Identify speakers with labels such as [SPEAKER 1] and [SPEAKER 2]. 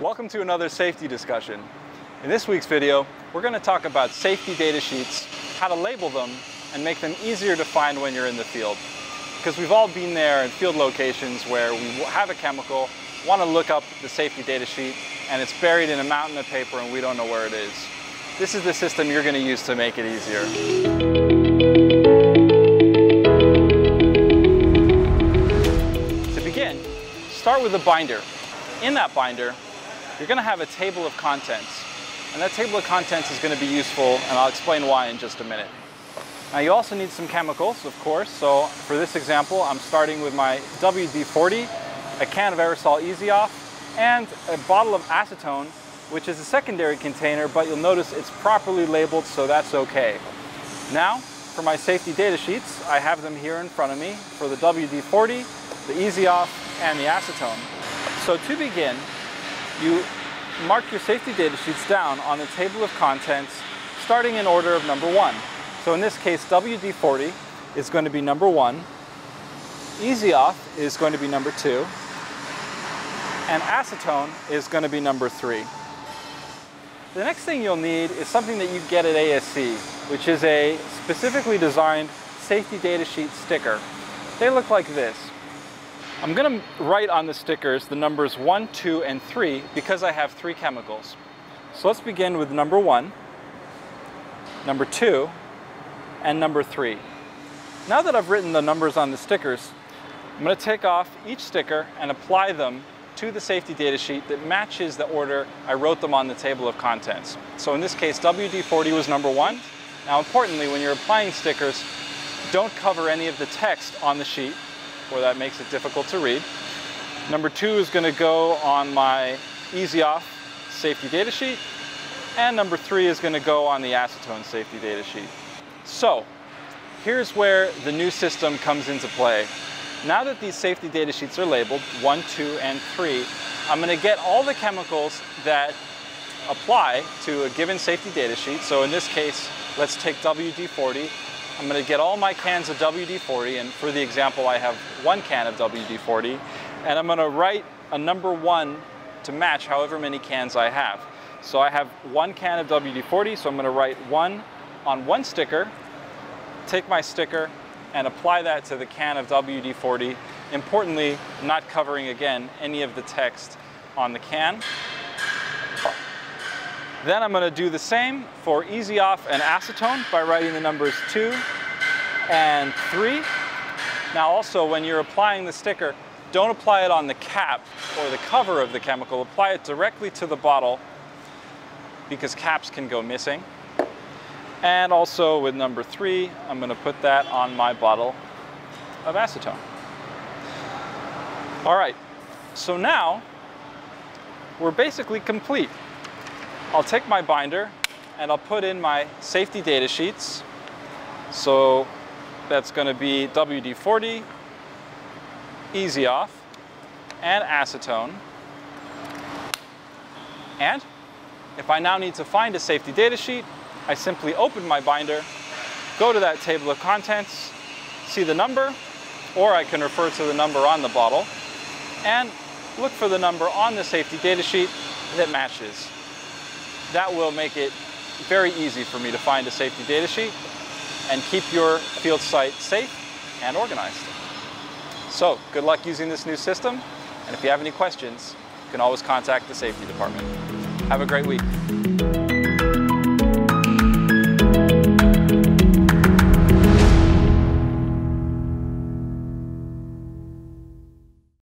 [SPEAKER 1] Welcome to another safety discussion. In this week's video, we're going to talk about safety data sheets, how to label them, and make them easier to find when you're in the field. Because we've all been there in field locations where we have a chemical, want to look up the safety data sheet, and it's buried in a mountain of paper and we don't know where it is. This is the system you're going to use to make it easier. To begin, start with a binder. In that binder, you're going to have a table of contents. And that table of contents is going to be useful, and I'll explain why in just a minute. Now you also need some chemicals, of course. So for this example, I'm starting with my WD-40, a can of aerosol Easy-Off, and a bottle of acetone, which is a secondary container, but you'll notice it's properly labeled, so that's okay. Now, for my safety data sheets, I have them here in front of me for the WD-40, the Easy-Off, and the acetone. So to begin, you mark your safety data sheets down on the table of contents starting in order of number one. So in this case, WD-40 is going to be number one, Easy-Off is going to be number two, and acetone is going to be number three. The next thing you'll need is something that you get at ASC, which is a specifically designed safety data sheet sticker. They look like this. I'm going to write on the stickers the numbers 1, 2, and 3 because I have three chemicals. So let's begin with number 1, number 2, and number 3. Now that I've written the numbers on the stickers, I'm going to take off each sticker and apply them to the safety data sheet that matches the order I wrote them on the table of contents. So in this case, WD-40 was number 1. Now importantly, when you're applying stickers, don't cover any of the text on the sheet where that makes it difficult to read. Number two is going to go on my Easy-Off safety data sheet. And number three is going to go on the acetone safety data sheet. So here's where the new system comes into play. Now that these safety data sheets are labeled, one, two, and three, I'm going to get all the chemicals that apply to a given safety data sheet. So in this case, let's take WD-40 I'm going to get all my cans of WD-40, and for the example, I have one can of WD-40, and I'm going to write a number one to match however many cans I have. So I have one can of WD-40, so I'm going to write one on one sticker, take my sticker, and apply that to the can of WD-40. Importantly, not covering, again, any of the text on the can. Then I'm going to do the same for Easy-Off and acetone by writing the numbers 2 and 3. Now also when you're applying the sticker, don't apply it on the cap or the cover of the chemical. Apply it directly to the bottle because caps can go missing. And also with number 3, I'm going to put that on my bottle of acetone. All right, so now we're basically complete. I'll take my binder and I'll put in my safety data sheets. So that's going to be WD-40, Easy-Off, and acetone. And if I now need to find a safety data sheet, I simply open my binder, go to that table of contents, see the number, or I can refer to the number on the bottle, and look for the number on the safety data sheet that matches that will make it very easy for me to find a safety data sheet and keep your field site safe and organized. So good luck using this new system. And if you have any questions, you can always contact the safety department. Have a great week.